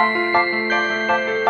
Música